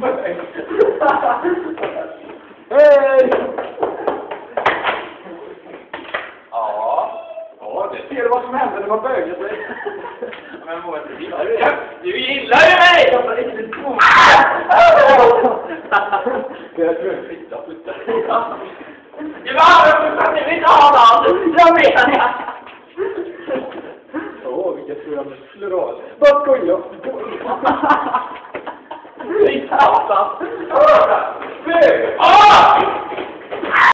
Hej! Ja. Ja, det ser du vad som händer när man böjer sig. Men vad gillar du? Du gillar ju mig! Det är tror jag fitta flyttar. Det var jag som vill inte ha någon! Jag menar jag! Åh, vilka stora muskler du har. Vad skojar du? salto.